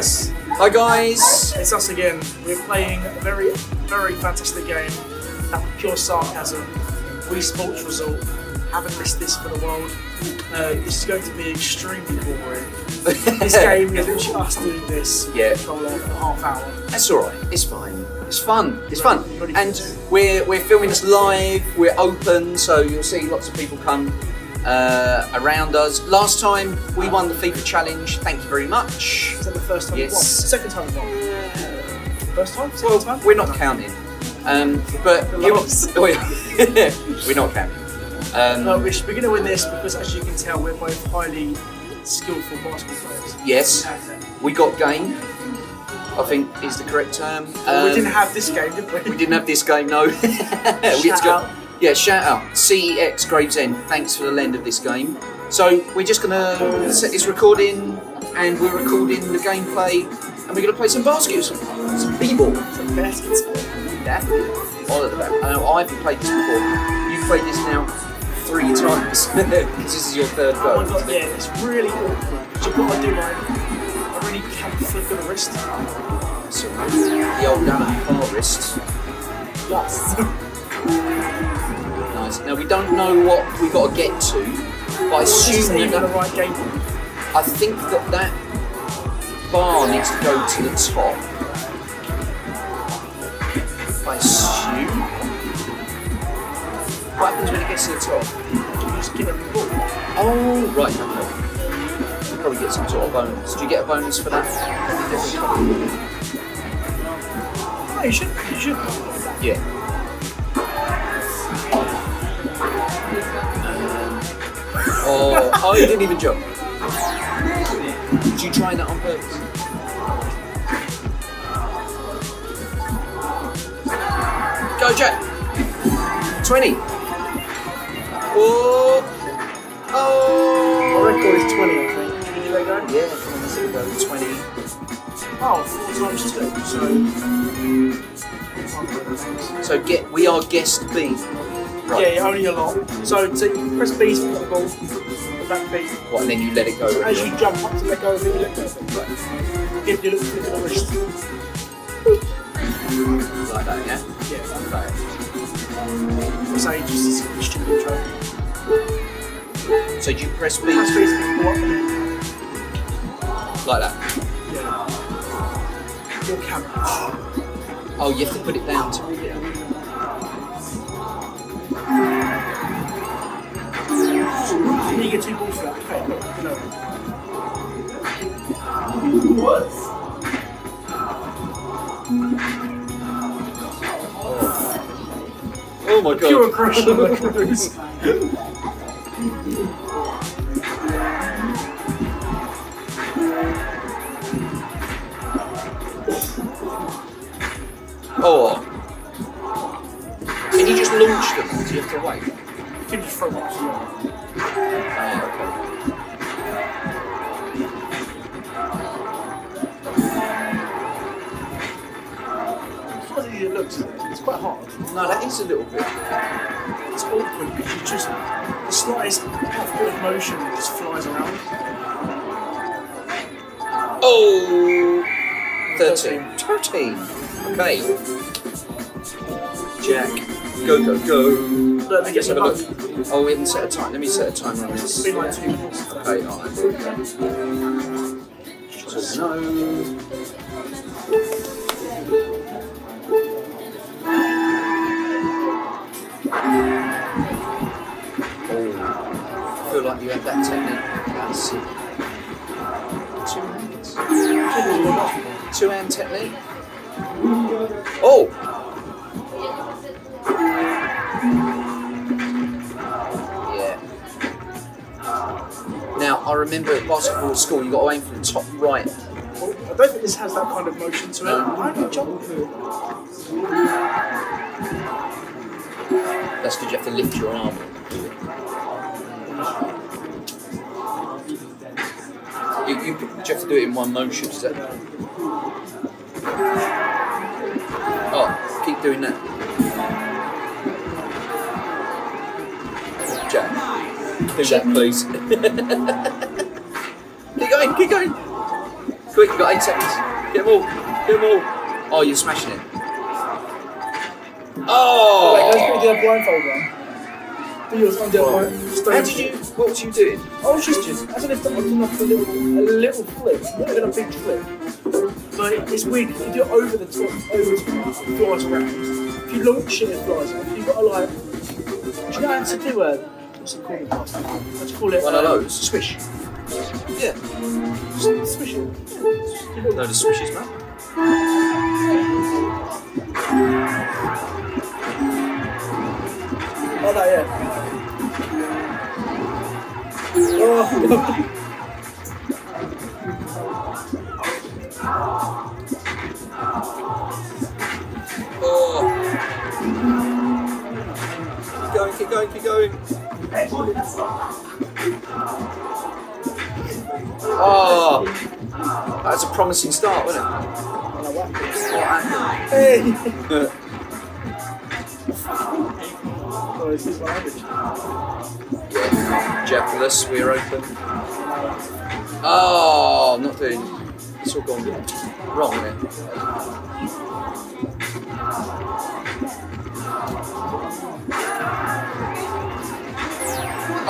Yes, Hi guys. it's us again. We're playing a very, very fantastic game. That pure sarcasm. Wii Sports Resort. Haven't missed this for the world. Uh, this is going to be extremely boring. This game is literally us doing this Yeah. for a half hour. That's all right. It's fine. It's fun. It's fun. And we're we're filming this live. We're open, so you'll see lots of people come uh, around us. Last time we won the FIFA challenge. Thank you very much. Is that the first time Yes. we won? Second time we won. First time? Second Well, time? we're not counting. Um, but we're not counting. Um, No, we're, we're going to win this because, as you can tell, we're both highly skillful basketball players. yes, we got game. I think is the correct term. Well, we Um, didn't have this game, did we? We didn't have this game, no. we had to go- out. Yeah, shout out. CEX Gravesend, thanks for the lend of this game. So we're just gonna set this recording and we're recording the gameplay and we're gonna play some baskets, some b-ball. Some baskets. Yeah, all of that. I know I haven't played this before. You've played this now three times. this is your third Oh my god, yeah, it's really awkward. So what I do, like, I really can't flick of the wrist. So, the old Alan Parr wrist. Yes. Now we don't know what we have got to get to, but I assume even the right game. I think that that bar needs to go to the top. I assume. What happens when it gets to the top? You just give it the ball. Oh, right, okay. You probably get some sort of bonus. Do you get a bonus for that? No, you should. You should. Yeah. Oh, oh, you didn't even jump. Did you try that on purpose? Go, Jack. 20. Oh. Oh. My record is 20, I think. Did you let go? Yeah, come on, let's go. 20. Oh, four times two. So. So get, we are guest B. Yeah, yeah, only a lot. So, so you press B put the ball, back B. What, and then you let it go. As you jump up to let go of it, you let go of it. Give you a little flick of the wrist. Like that, yeah? Yeah, Okay. so you just a stupid trick. So do you press B Press B to pick the ball up like that? yeah. Your camera. Oh, you have to put it down to. You get two balls for that. Okay, look, no. Oh my god. Pure aggression on the cruise. Oh. Can you just launch them? Do you have to wait? You can just throw balls. It's it looks. It's quite hard. No, that is a little bit. It's awkward because you just the slightest half of motion just flies around. Oh. 13. 13. Okay. Jack. Go, go, go. Look, they get Let's have a look. Oh, we haven't set a time. Let me set a timer on It's this. been like two minutes. Okay, alright. So, no. Oh, I feel like you had that technique. That's two hands. Two hand technique. Oh! I remember at basketball at school, you got to aim for the top right. Well, I don't think this has that kind of motion to it. I don't jump. That's because you have to lift your arm. You, you, you have to do it in one motion. Is that? Oh, keep doing that. Jack, do that, please. keep going, keep going. Quick, you've got eight seconds. Get them all. Get them all. Oh, you're smashing it. Oh, wait, let's Oh! do a blindfold one. Do yours on the other How did you? What was you doing? Oh, I was just, just as I lift up, I did like a little, a little flip, not even a big flip. But it's weird, if you do it over the top, over the top, it flies around. If you launch it, it flies. If you've got to like, do you know how to do a, what's it called? Let's call it One of those? Swish. Yeah. Just swish it. Yeah. Load of swishes, man. Like that, yeah. Oh, Oh. Keep going, keep going, Oh, that's a promising start, wasn't hey! it? oh, this yeah, Jetless, we're open. Oh, not doing. It's all gone wrong there.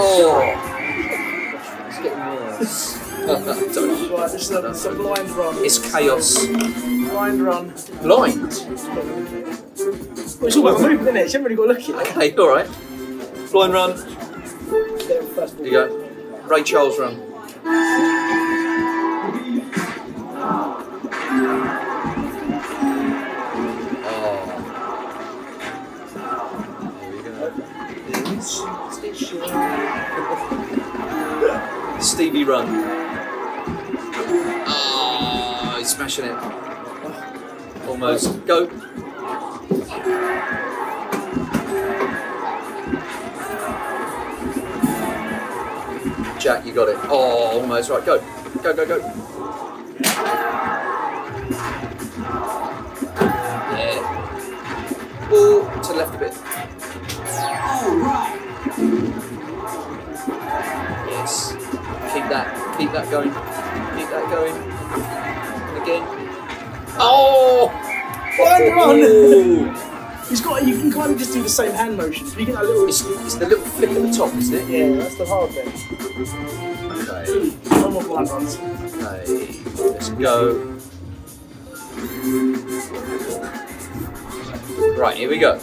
Oh, it's getting worse. Don't- Right, this is a, it's a blind run. it's chaos. blind run. Blind. Well, it's all about movement, isn't it? You haven't really got to look at it. Okay, all right. Blind run. There, first ball. Here you go. Ray Charles run. Oh. Stevie run. Smashing it. Almost. Go. Jack, you got it. Oh, almost. Right, go. Go, go, go. Yeah. Oh, to the left a bit. Yes. Keep that. Keep that going. Keep that going. Again. Oh! Blind run! He's got. You can kind of just do the same hand motions. You get that little. It's, it's the little flick at the top, isn't it? Yeah, that's the hard thing. Okay. One more blind runs. Okay. Let's go. Right, here we go.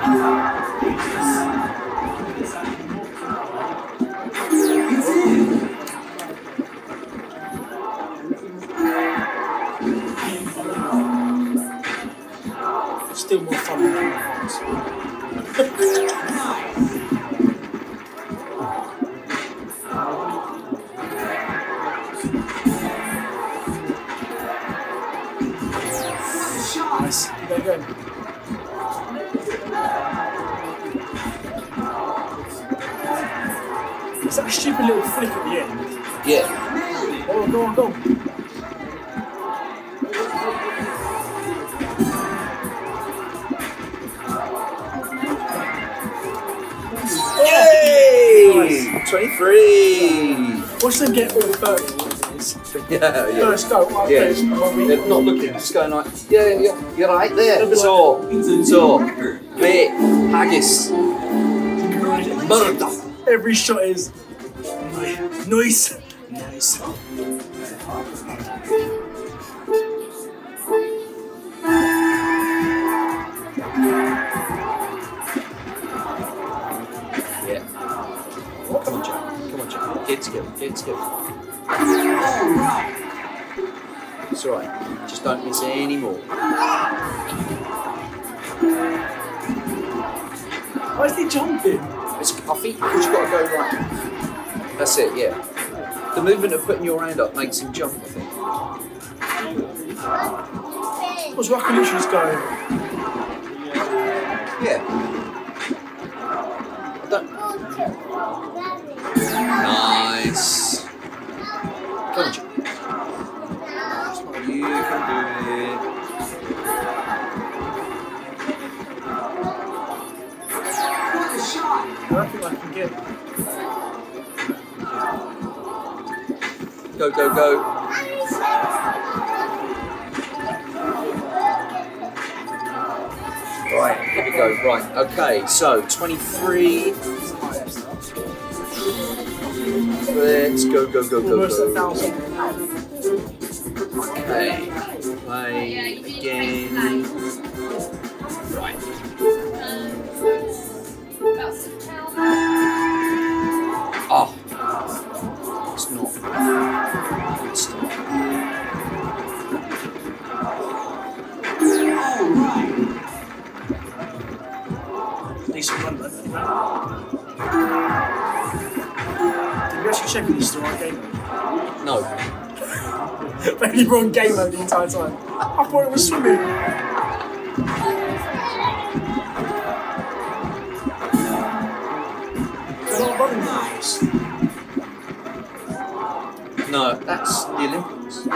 Still Watch them get all 30 ones. Yeah, yeah. First go. Right, Yeah. we- They're not looking, just going like, yeah, yeah, you're right there. Like- So, so, bit, haggis, murder. Every shot is nice. Nice. Jack. Get together. Get. It's alright. Just don't miss any more. Why is he jumping? It's, because you've got to go right. That's it, yeah. The movement of putting your hand up makes him jump, I think. What's Rock and literally just going? Yeah. Nice. Come on, Jack. You can do it. I don't I can get. Go, go, go. Right, here we go. Right, okay, so 23. Let's go, go, go, go, Almost a go. thousand. Okay, play again. Maybe wrong game mode the entire time. I thought it was swimming. They're not running miles. No, that's the Olympics.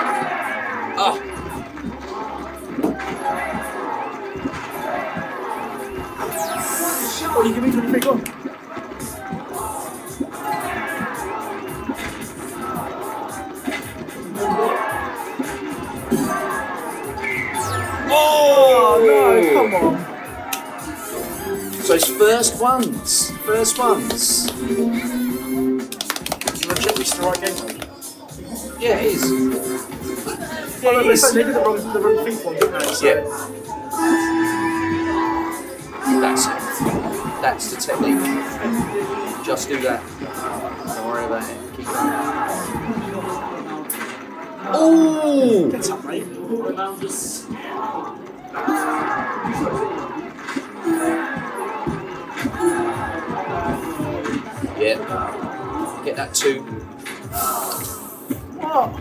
Oh, Oh, you give me 23 go on. So it's first ones. First ones. Do you want to check this the right game? Yeah, it is. Yeah, it they they did the wrong, the wrong FIFA one, didn't they? So, Yeah. That's it. That's the technique. Just do that. Don't worry about it. Keep going. Oh! Get up, mate. Yeah. Get that too. What?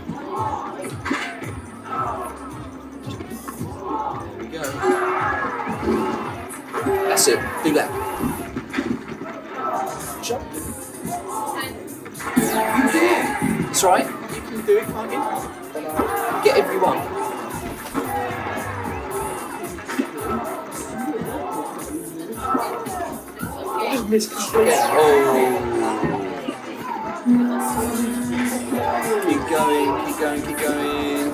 There we go. That's it. Do that. That's right. You can do it, can't you? Get everyone. Just missed completely. Oh. Going, keep going, keep going.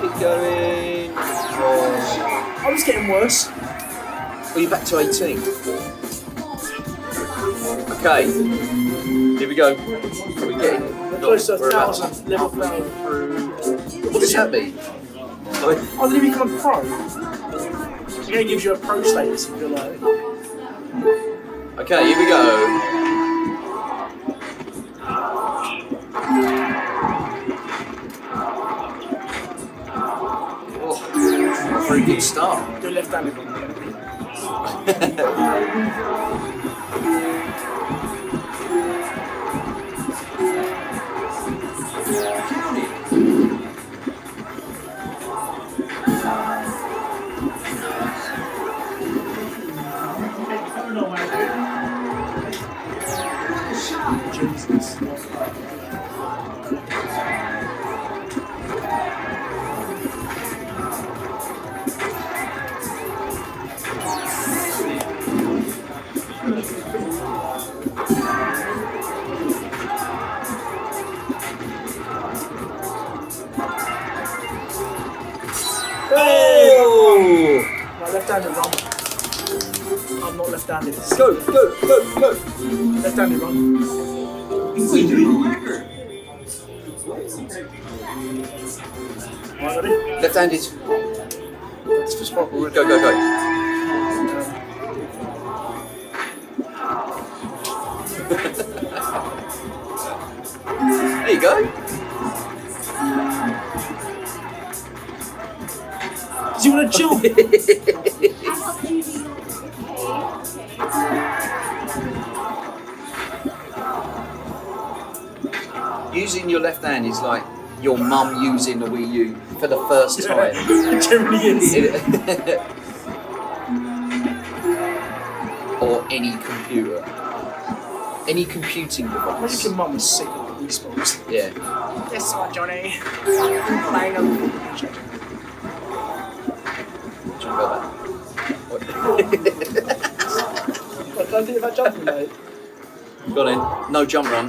Keep going. Oh. I was getting worse. Well, you're back to 18. Okay. Here we go. We're getting. Close to a thousand, level through. What does that mean? Sorry? Oh, did he become a pro? Yeah, it gives you a pro status if you're like. Okay, here we go. Very good start. Do left handed. Handed. Go, go, go, go. Left handed run. Right, ready? Left-handed. It's just proper. Go, go, go. Using your left hand is like your mum using the Wii U for the first time. it generally is. or any computer. Any computing device. Imagine if device. your mum was sick of the Wii Sports. Yeah. This one, Johnny. Playing on Do you want to go? What? What, Don't think about jumping, mate. Got in. No jump run.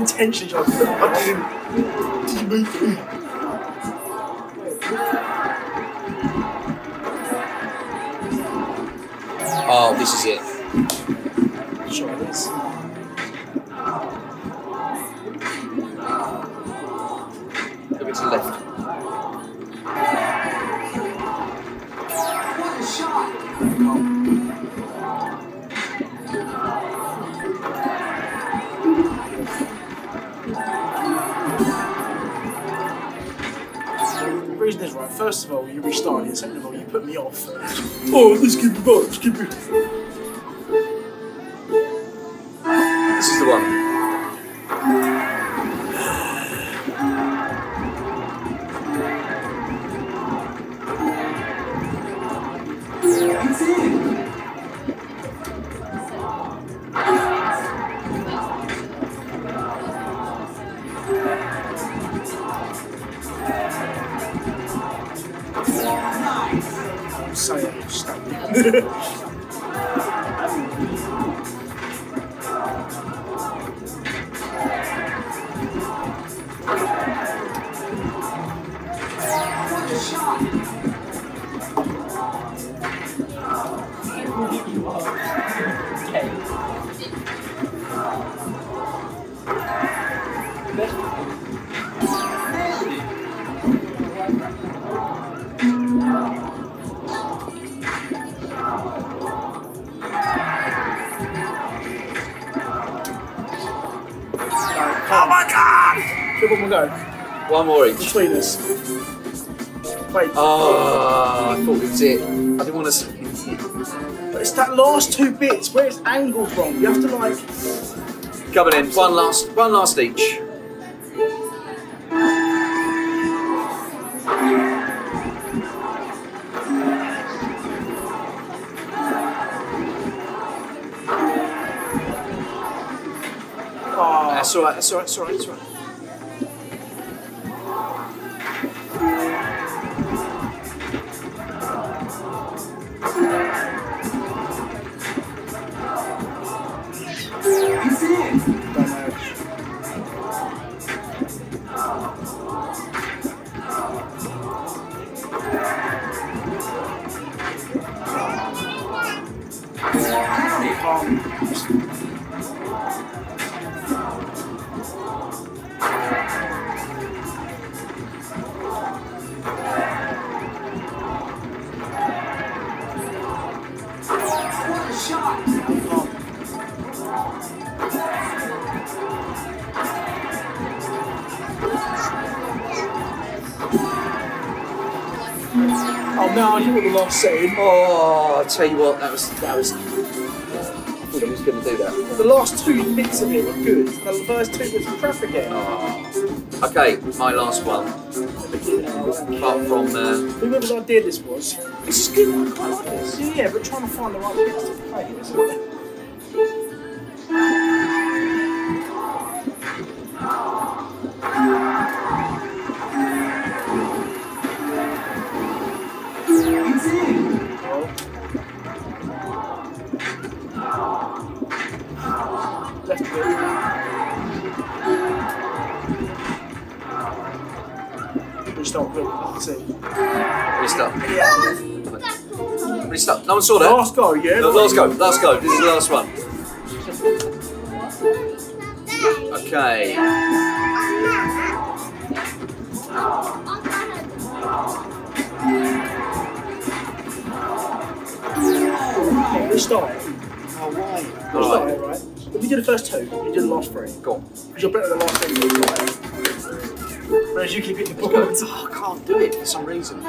It's like you're intentionally trying to. Oh, this is it. Sure it is. Look to the left. The reason is right. First of all, you restarted. Second of all, you put me off. Oh, let's keep it back. So yeah, stop. Oh one more go. One more each. Between us. Wait, Oh, I thought it was it. I didn't want to but it's that last two bits where it's angled wrong. You have to like. Coming in. One last, one last each. Oh, That's all right. That's all right. That's all right. That's all Oh I knew what the last saying. Oh, I tell you what, that was that was. I thought he was going to do that. The last two bits of it were good. The first two bits were crap again. Okay, my last one. Apart from uh, Whoever's idea this was, this is good. I quite like this. Yeah, yeah, but trying to find the right bits to play. Restart. No one saw that. Last go, yeah? No, last go. Last go. This is the last one. Okay. Okay, restart. Oh, why? We'll start right. right? If you do the first two, you do the last three. Go on. Because you're better than the last three. Whereas you keep hitting the ball. Oh, I can't do it for some reason.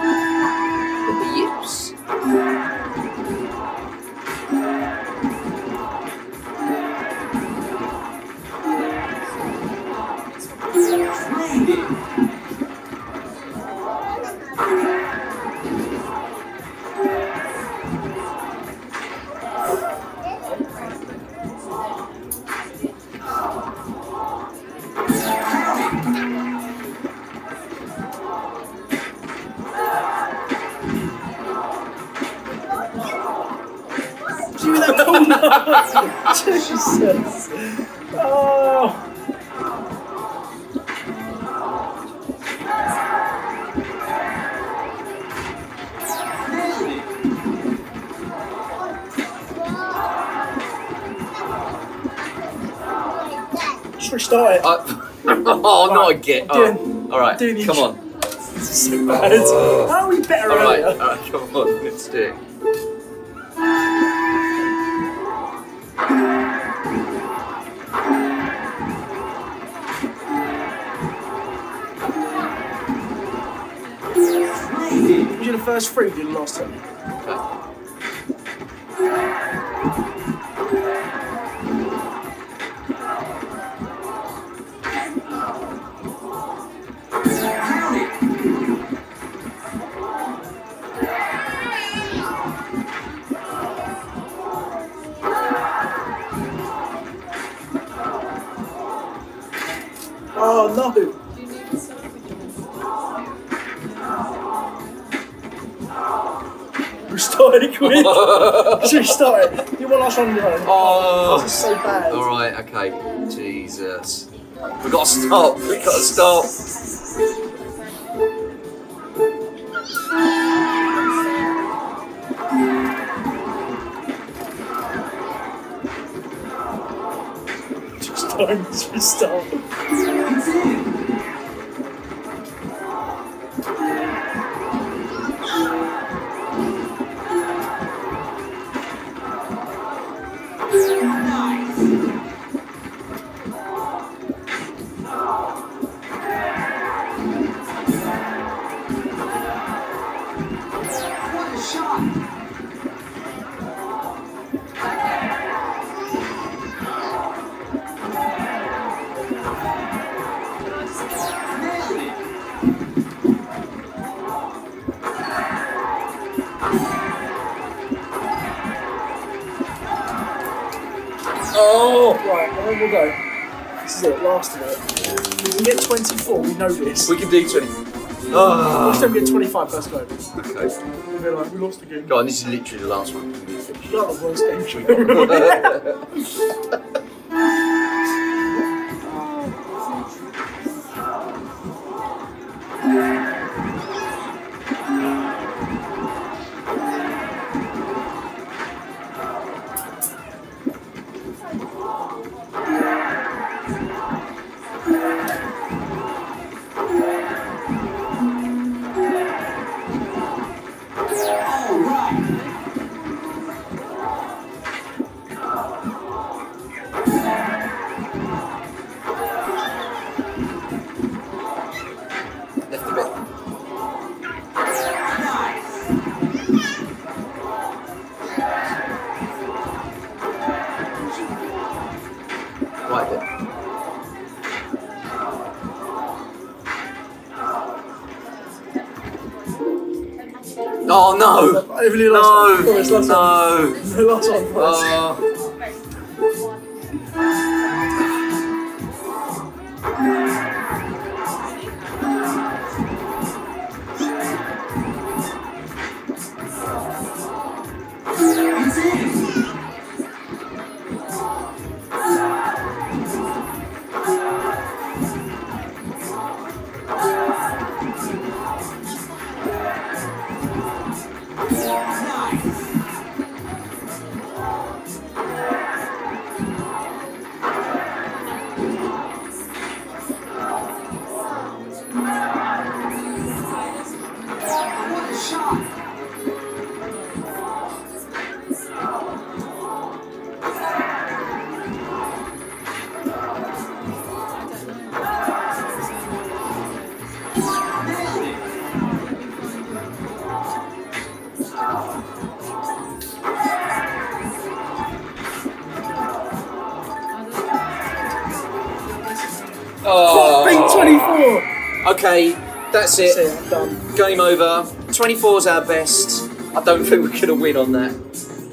Just restart it. Uh, oh, not again. Oh. All right, doing come on. This is so bad. Oh. How are we better All right, earlier? all right, come on. Let's do it. We did the first three, we did the last two. Oh no! Restart it quick! Just restart it. You want last one? No. Oh. This is so bad. All right, okay. Jesus. We got to stop. We got to stop. Just don't just restart. Last of it. We can get 24, we know this. We can do 20. Next Oh. time we ah. get 25 first go. Okay. We'll be like, we lost again. Go on, this is literally the last one. Shut up, worst game show. Really last one. First, No! last one. No! The last one first. Oh. Okay, that's That's it. it, done. Game over. 24 is our best. I don't think we're gonna win on that,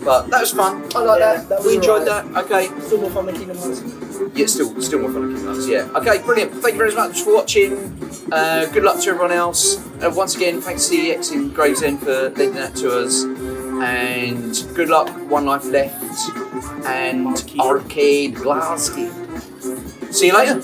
but that was fun. I like Yeah, that. that we enjoyed alright. that. Okay. Still more fun than Kingdom Hearts. Yeah, still, still more fun than Kingdom Hearts. Yeah. Okay, brilliant. Thank you very much for watching. Uh, good luck to everyone else. And once again, thanks to CEX in Gravesend for lending that to us. And good luck. One life left. And R-Cade. R-Cade Glasgow. See you later.